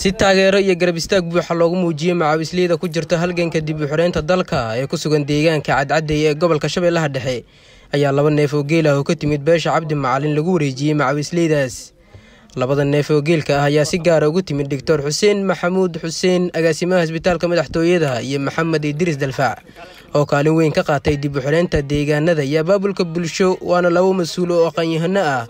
si taageero iyo garab istaag buuxa loogu muujiyey macaawisleyda ku jirta halganka dib u xidhaynta dalka ee ku sugan deegaanka cadcadday ee gobolka shabeellaha dhexe ayaa laba neef oo geel ah oo ka timid beesha cabdi macalin lagu wareejiyey macaawisleydaas labada neef oo geelka ah ayaa si gaara ugu timid doctor xuseen maxamuud xuseen agaasimaha isbitaalka madaxtooyada iyo maxamed idriis dalfaac oo kaalin weyn ka qaatay dib u xidhaynta deegaanada iyo abaabulka bulsho waana laba mas'uul oo aqoon-yahano ah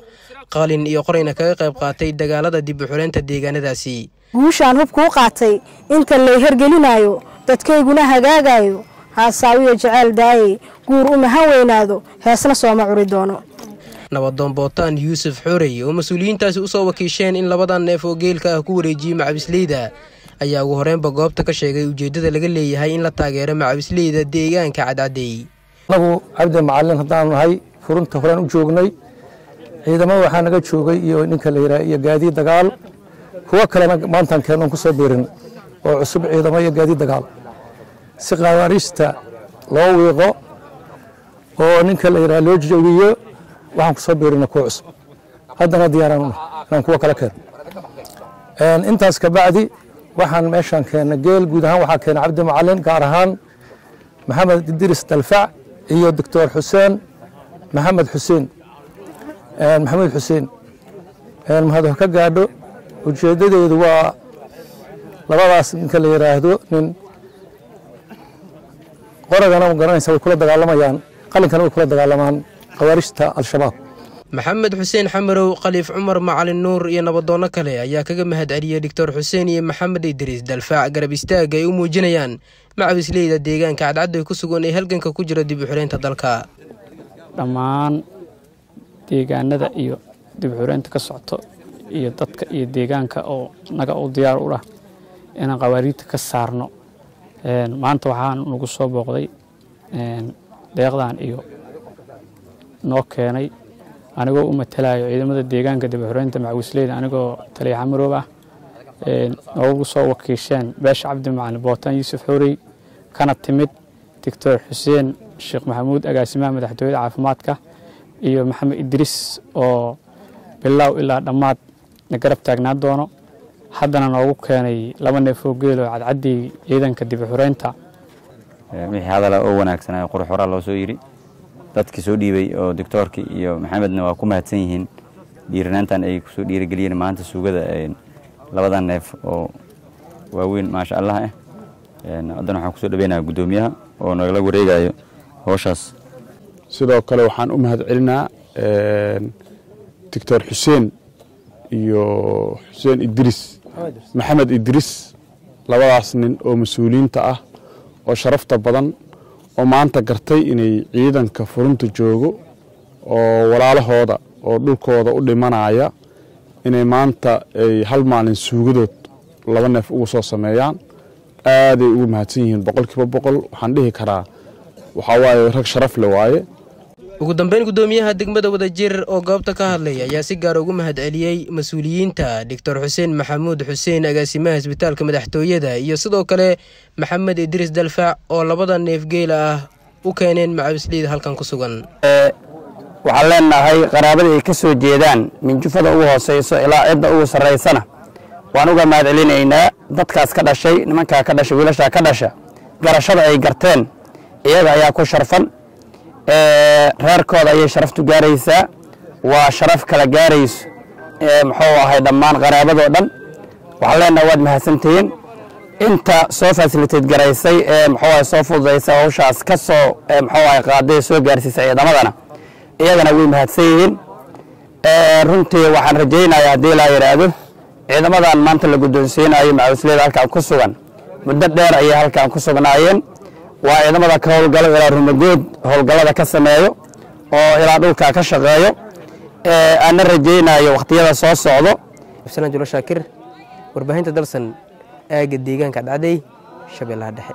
qalin iyo qorayna kaga qayb qaatay dagaalada dib u xidhaynta deegaanadaasi. Guushaan hubkuu qaatay inta lay hergelinayo dadkayguna hagaagayo haasaawiyo jeceyl daayey guur uma han weynaado heesna sooma curi doono nabadoon bootaan yuusuf xorey oo mas'uuliyiintaasi u soo wakiisheen in labadan neef oo geelka ah ku wareejiyey macabisleyda ayaa ugu horreynba goobta ka sheegay ujeeddada laga leeyahay in la taageero macabisleyda deegaanka cadcaddeey. Anagu cabdi macalin haddaanu nahay furunta horeen u joognay ciidamada waxaa naga joogay iyo ninka la yidhaha iyo gaadiid dagaal. Kuwo kalena maantaan keennoon ku soo biirin oo cusub ciidamo iyo gaadiid dagaal. Si qawaariista loo wiiqo oo ninka la yidhaha loo jawiyo waxaan ku soo biirina kuwa cusub. Haddana diyaaraan inaan kuwa kala keeno. Intaas ka bacdi waxaan meeshaan keennay geel guud ahaan waxaa keenay cabdi macalin gaar ahaan maxamed idris dalfac iyo doctor xuseen maxamed xuseen maxamed xuseen mahad ka gaadho? Ujeeddadeedu waa labadaas ninka la yidhaahdo nin. Qoragana garanaysa way kula dagaalamayaan qalinkana way kula dagaalamaan khawaarijta al-shabaab. Maxamed xuseen xamarow khaliif cumar macalin nuur iyo nabadoonno kale ayaa kaga mahad celiyey doctor xuseen iyo maxamed idriis dalfaac garab istaaga ay u muujinayaan macawisleyda deegaanka cadcadday ku sugan ee halganka ku jira dib u dalka. Dhammaan deegaanada iyo dib u xidhaynta ka socoto iyo dadka iyo deegaanka oo naga u diyaar u ah inaan khawaariijta ka saarno maanta waxaan nagu soo booqday deeqdan iyo noo keenay anigoo u matalayo ciidamada deegaanka xidhaynta macawisleyda anigoo taliya xamaroob ah noogu soo wakiisheen beesha cabdi macalin bootaan yuusuf xorey kana timid doctor xuseen sheekh maxamuud agaasimaha madaxtooyada caafimaadka iyo maxamed idriis oo bilaaw ilaa dhammaad na garab taagnaan doono. Haddana noogu keenay laba neefoo geeloo cadcaddii ciidanka dib u xuraynta wixii hadala oo wanaagsanaa qurux horaa loo soo yidhi dadkii soo dhiibay oo doctoorkii iyo maxamedna waa ku mahadsan yihiin. Dhiiranaantan ay ku soo dhiirigeliyeen maanta suugada labadan neef oo waaweyn maasha allah ah haddana waxaan ku soo dhaweynaya guddoomiyaha oo nagala wareegayo howshaas sidoo kale waxaan u mahad celinaa doctor xuseen iyo xuseen idriis maxamed idriis labadaas nin oo mas'uuliyiinta ah oo sharafta badan oo maanta gartay inay ciidanka furunta joogo oo walaalahooda oo dhulkooda u dhimanaya inay maanta ay hal maalin suugadood laba neef ugu soo sameeyaan. Aaday ugu mahadsan yihiin boqolkiiba boqol. Waxaan dhihi karaa waxaa waaye rag sharaf le waaye ugu dambeyn guddoomiyaha degmada wadajir oo goobta ka hadlay ayaa si gaara ugu mahad celiyey mas'uuliyiinta doctor xuseen maxamuud xuseen agaasimaha isbitaalka madaxtooyada iyo sidoo kale maxamed idriis dalfaac oo labada neef geela ah u keeneen macawisleyda halkan ku sugan. Waxaan leenahay qaraabada ay ka soo jeedaan minjufada ugu hooseyso ilaa cidda ugu sarraysana waan uga mahad celinaynaa dadkaas ka dhashay nimankaa ka dhashay wiilashaa ka dhasha garashada ay garteen iyaga ayaa ku sharfan reerkooda ayay sharaftu gaaraysaa. Waa sharaf kala gaarayso muxuu ahay dhammaan qaraabadoo dhan. Waxaan leenahay waad mahadsantihiin. Inta soo fasiliteed garaysay ee muxuu ahay soo fududaysay hawshaas ka soo muxuu ahay qaaday soo gaarsiisay ciidamadana iyagana way mahadsan yihiin runtii waxaan rajaynayaa haddii laa yidhaahdo ciidamadan maanta la guddoonsiinayo macawisleyda halkan ku sugan. Muddo dheer ayay halkan ku sugnaayeen waa ciidamada ka howlgalo ilaa rumagood howlgallada ka sameeyo oo ilaa dhulka ka shaqeeyo. Aana rajaynayo wakhtiyada soo socdo. Absalaan julo shaakir warbaahinta dalsan aaga deegaanka dhacday shabeellaha dhexe